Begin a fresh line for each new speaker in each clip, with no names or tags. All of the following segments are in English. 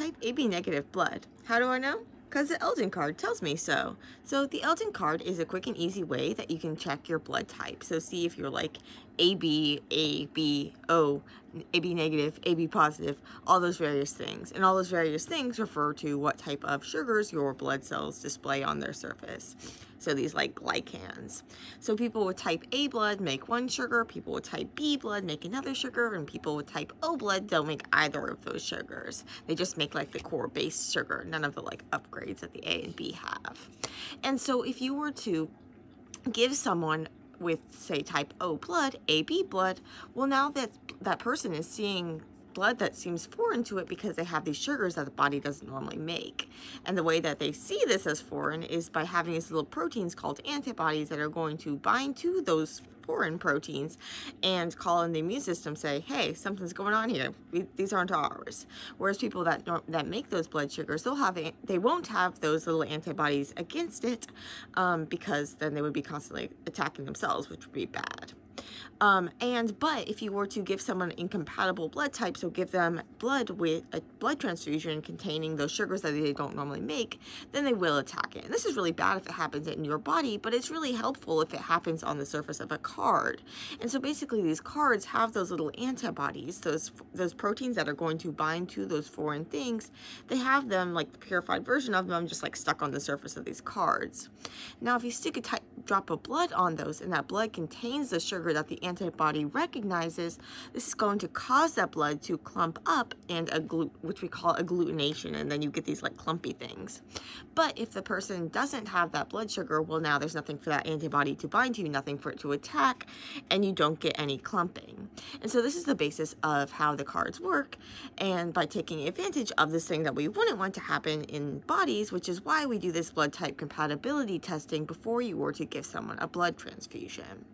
type AB negative blood. How do I know? Because the Eldoncard tells me so. So the Eldoncard is a quick and easy way that you can check your blood type. So see if you're like AB, AB, O, AB negative, AB positive, all those various things. And all those various things refer to what type of sugars your blood cells display on their surface. So these like glycans. So people with type A blood make one sugar, people with type B blood make another sugar, and people with type O blood don't make either of those sugars. They just make like the core base sugar, none of the like upgrades that the A and B have. And so if you were to give someone with say type O blood, AB blood, well now that that person is seeing blood that seems foreign to it because they have these sugars that the body doesn't normally make. And the way that they see this as foreign is by having these little proteins called antibodies that are going to bind to those foreign proteins and call in the immune system say, hey, something's going on here. These aren't ours. Whereas people that that make those blood sugars, they'll have they won't have those little antibodies against it um, because then they would be constantly attacking themselves, which would be bad. Um, and but if you were to give someone an incompatible blood type, so give them blood with a blood transfusion containing those sugars that they don't normally make, then they will attack it. And this is really bad if it happens in your body, but it's really helpful if it happens on the surface of a card. And so basically these cards have those little antibodies, those those proteins that are going to bind to those foreign things. They have them like the purified version of them just like stuck on the surface of these cards. Now if you stick a drop of blood on those and that blood contains the sugar that the antibody recognizes, this is going to cause that blood to clump up and agglut, which we call agglutination, and then you get these like clumpy things. But if the person doesn't have that blood sugar, well now there's nothing for that antibody to bind to, nothing for it to attack, and you don't get any clumping. And so this is the basis of how the cards work, and by taking advantage of this thing that we wouldn't want to happen in bodies, which is why we do this blood type compatibility testing before you were to give someone a blood transfusion.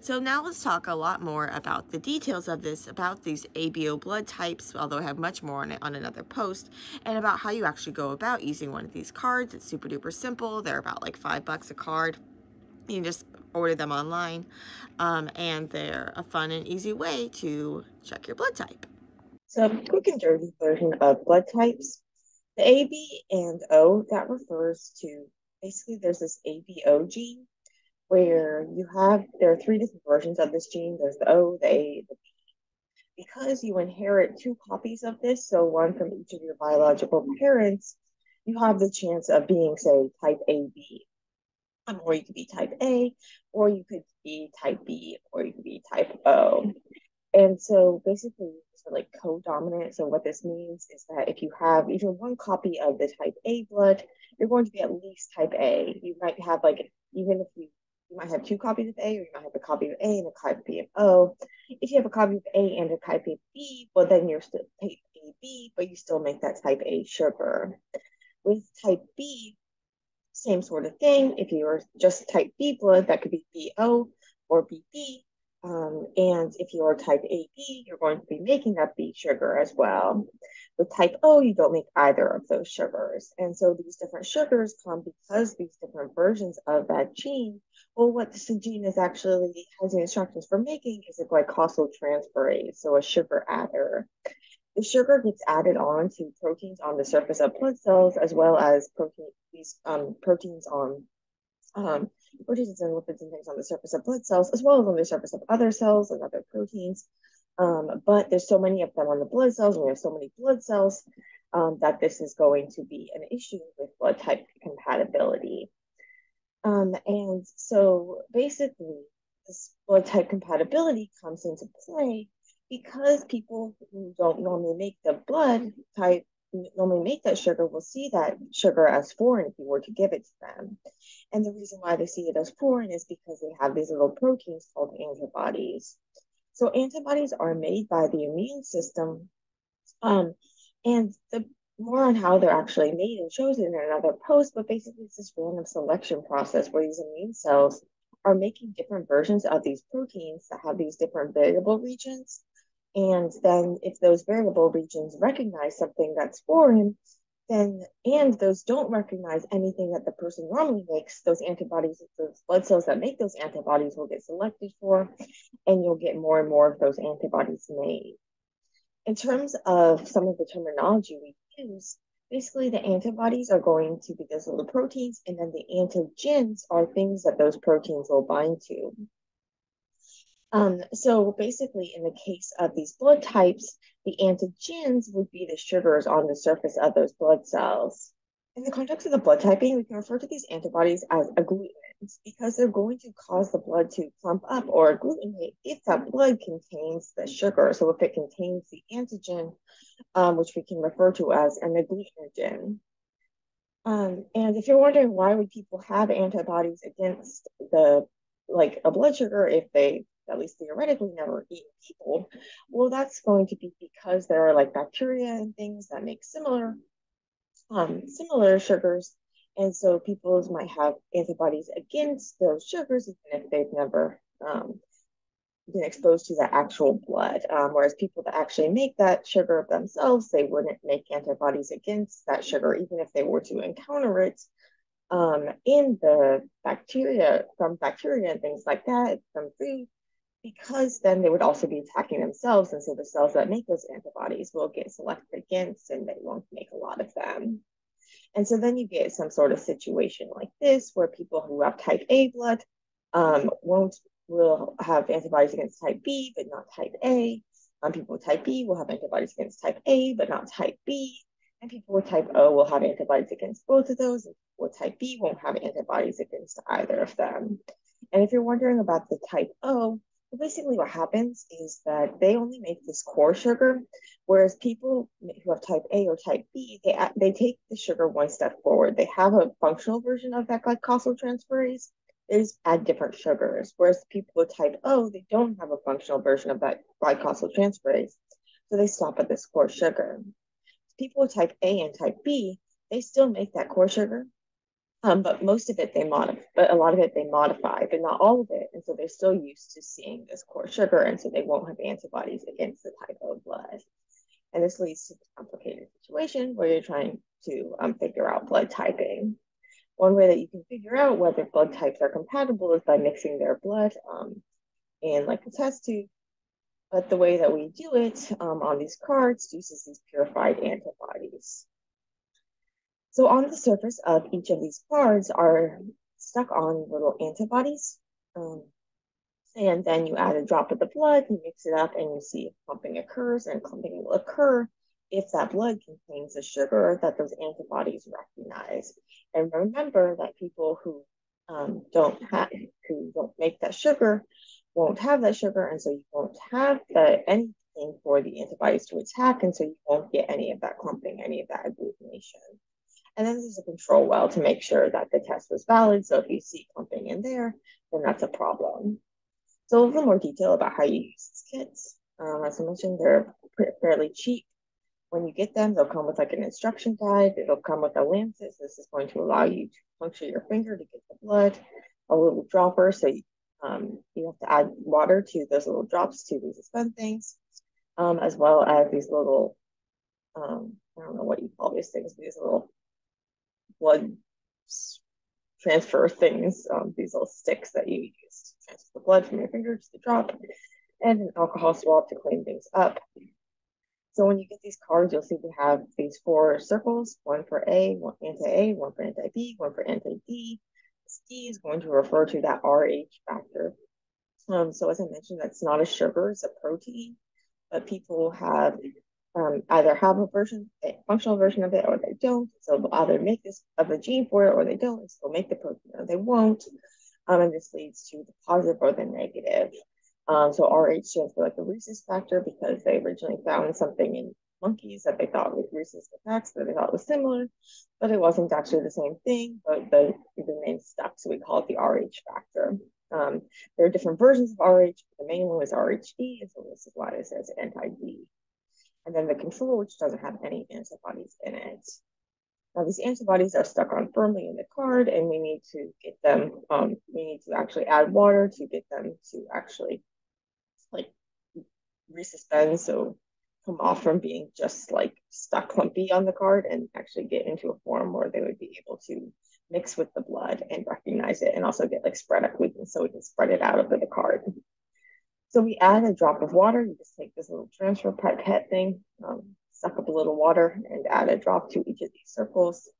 So now let's talk a lot more about the details of this, about these ABO blood types, although I have much more on it on another post, and about how you actually go about using one of these cards. It's super duper simple. They're about like five bucks a card. You can just order them online, um, and they're a fun and easy way to check your blood type.
So, quick and dirty version of blood types. The AB and O, that refers to basically there's this ABO gene where you have there are three different versions of this gene. There's the O, the A, the B. Because you inherit two copies of this, so one from each of your biological parents, you have the chance of being, say, type AB. Um, or you could be type A, or you could be type B, or you could be type O. And so basically, it's like co-dominant. So what this means is that if you have even one copy of the type A blood, you're going to be at least type A. You might have like even if you you might have two copies of A, or you might have a copy of A and a copy of O. If you have a copy of A and a copy of B, well, then you're still type AB, but you still make that type A sugar. With type B, same sort of thing. If you are just type B blood, that could be BO or BB. Um, and if you are type AB, you're going to be making that B sugar as well. With type O, you don't make either of those sugars. And so these different sugars come because these different versions of that gene. Well, what this gene is actually has the instructions for making is a glycosyltransferase, so a sugar adder. The sugar gets added on to proteins on the surface of blood cells, as well as protein, these um, proteins on um, proteins and lipids and things on the surface of blood cells, as well as on the surface of other cells and other proteins. Um, but there's so many of them on the blood cells, and we have so many blood cells um, that this is going to be an issue with blood type compatibility. Um, and so basically, this blood type compatibility comes into play because people who don't normally make the blood type normally make that sugar will see that sugar as foreign if you were to give it to them. And the reason why they see it as foreign is because they have these little proteins called antibodies. So antibodies are made by the immune system. Um, and the more on how they're actually made and chosen in another post, but basically it's this random selection process where these immune cells are making different versions of these proteins that have these different variable regions and then if those variable regions recognize something that's foreign, then and those don't recognize anything that the person normally makes, those antibodies, those blood cells that make those antibodies will get selected for, and you'll get more and more of those antibodies made. In terms of some of the terminology we use, basically the antibodies are going to be those little proteins, and then the antigens are things that those proteins will bind to. Um, so basically, in the case of these blood types, the antigens would be the sugars on the surface of those blood cells. In the context of the blood typing, we can refer to these antibodies as agglutinins because they're going to cause the blood to clump up or agglutinate if that blood contains the sugar. So if it contains the antigen, um, which we can refer to as an agglutinogen. Um, and if you're wondering why would people have antibodies against the like a blood sugar if they at least theoretically never eaten people, well, that's going to be because there are like bacteria and things that make similar um, similar sugars. And so people might have antibodies against those sugars, even if they've never um, been exposed to the actual blood. Um, whereas people that actually make that sugar themselves, they wouldn't make antibodies against that sugar, even if they were to encounter it um, in the bacteria, from bacteria and things like that, from food, because then they would also be attacking themselves. And so the cells that make those antibodies will get selected against and they won't make a lot of them. And so then you get some sort of situation like this where people who have type A blood um, won't will have antibodies against type B, but not type A. Um, people with type B will have antibodies against type A, but not type B. And people with type O will have antibodies against both of those. And people with type B won't have antibodies against either of them. And if you're wondering about the type O, basically what happens is that they only make this core sugar, whereas people who have type A or type B, they, they take the sugar one step forward. They have a functional version of that glycosyltransferase, they just add different sugars. Whereas people with type O, they don't have a functional version of that glycosyltransferase, so they stop at this core sugar. People with type A and type B, they still make that core sugar, um, but most of it they modify, but a lot of it they modify, but not all of it. And so they're still used to seeing this core sugar, and so they won't have antibodies against the type of blood. And this leads to a complicated situation where you're trying to um, figure out blood typing. One way that you can figure out whether blood types are compatible is by mixing their blood um, in like a test tube. But the way that we do it um, on these cards uses these purified antibodies. So on the surface of each of these cards are stuck on little antibodies. Um, and then you add a drop of the blood, you mix it up, and you see if clumping occurs, and clumping will occur if that blood contains the sugar that those antibodies recognize. And remember that people who um, don't have, who don't make that sugar, won't have that sugar, and so you won't have the anything for the antibodies to attack, and so you won't get any of that clumping, any of that agglutination. And then there's a control well to make sure that the test was valid. So if you see clumping in there, then that's a problem. So a little more detail about how you use these kits. Um, as I mentioned, they're fairly cheap. When you get them, they'll come with like an instruction guide. It'll come with a lancet. This is going to allow you to puncture your finger to get the blood, a little dropper. So you, um, you have to add water to those little drops to dispense things, um, as well as these little, um, I don't know what you call these things, these little blood transfer things, um, these little sticks that you use to transfer the blood from your finger to the drop, and an alcohol swab to clean things up. So when you get these cards, you'll see we have these four circles, one for A, one anti-A, one for anti-B, one for anti-D. D is going to refer to that RH factor. Um, so as I mentioned, that's not a sugar, it's a protein, but people have um, either have a version, a functional version of it, or they don't. So they'll either make this of a gene for it, or they don't. So they'll make the protein, or they won't. Um, and this leads to the positive or the negative. Um, so RH stands for like the rhesus factor because they originally found something in monkeys that they thought was rhesus effects that they thought was similar, but it wasn't actually the same thing. But the the name stuck, so we call it the RH factor. Um, there are different versions of RH. The main one is RHD, and so this is why it says anti-D and then the control, which doesn't have any antibodies in it. Now these antibodies are stuck on firmly in the card and we need to get them, um, we need to actually add water to get them to actually like resuspend, so come off from being just like stuck clumpy on the card and actually get into a form where they would be able to mix with the blood and recognize it and also get like spread up, we can, so we can spread it out over the card. So we add a drop of water. You just take this little transfer pipette thing, um, suck up a little water and add a drop to each of these circles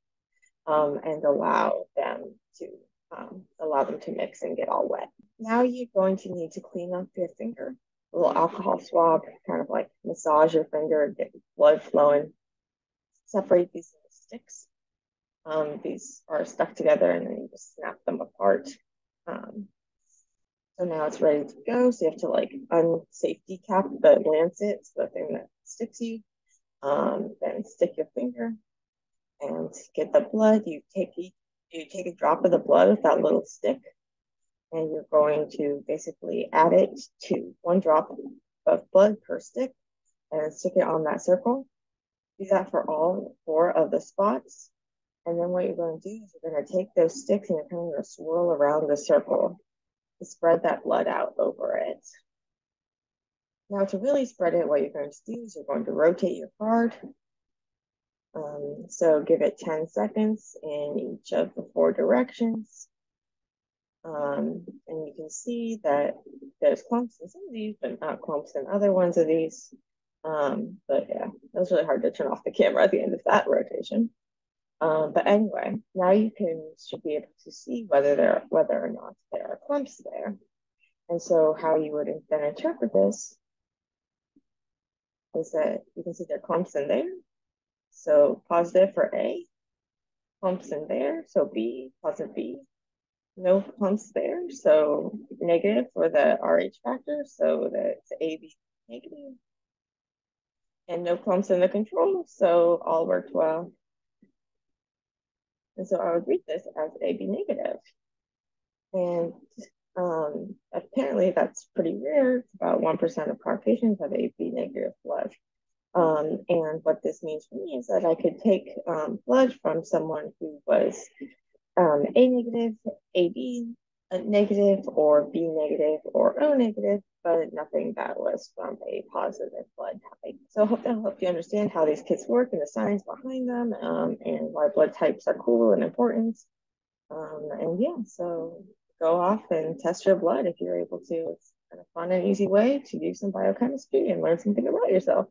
um, and allow them to um, allow them to mix and get all wet. Now you're going to need to clean up your finger. A little alcohol swab, kind of like massage your finger, get blood flowing. Separate these sticks. Um, these are stuck together and then you just snap them apart. Um, so now it's ready to go. So you have to like unsafety cap the lancet, so the thing that sticks you. Um, then stick your finger and get the blood. You take you take a drop of the blood with that little stick, and you're going to basically add it to one drop of blood per stick and stick it on that circle. Do that for all four of the spots. And then what you're going to do is you're going to take those sticks and you're kind of going to swirl around the circle spread that blood out over it. Now to really spread it, what you're going to do is you're going to rotate your card. Um, so give it 10 seconds in each of the four directions. Um, and you can see that there's clumps in some of these, but not clumps in other ones of these. Um, but yeah, it was really hard to turn off the camera at the end of that rotation. Um, but anyway, now you can should be able to see whether there whether or not there are clumps there. And so how you would then interpret this is that you can see there are clumps in there. So positive for A, clumps in there. So B, positive B, no clumps there. So negative for the RH factor. So that's AB negative. And no clumps in the control. So all worked well. And so I would read this as AB negative. And um, apparently that's pretty rare. It's about 1% of car patients have AB negative blood. Um, and what this means for me is that I could take um, blood from someone who was um, A negative, AB negative, or B negative, or O negative, but nothing that was from a positive blood type. So I hope that'll help you understand how these kits work and the science behind them um, and why blood types are cool and important. Um, and yeah, so go off and test your blood if you're able to. It's kind of fun and easy way to do some biochemistry and learn something about yourself.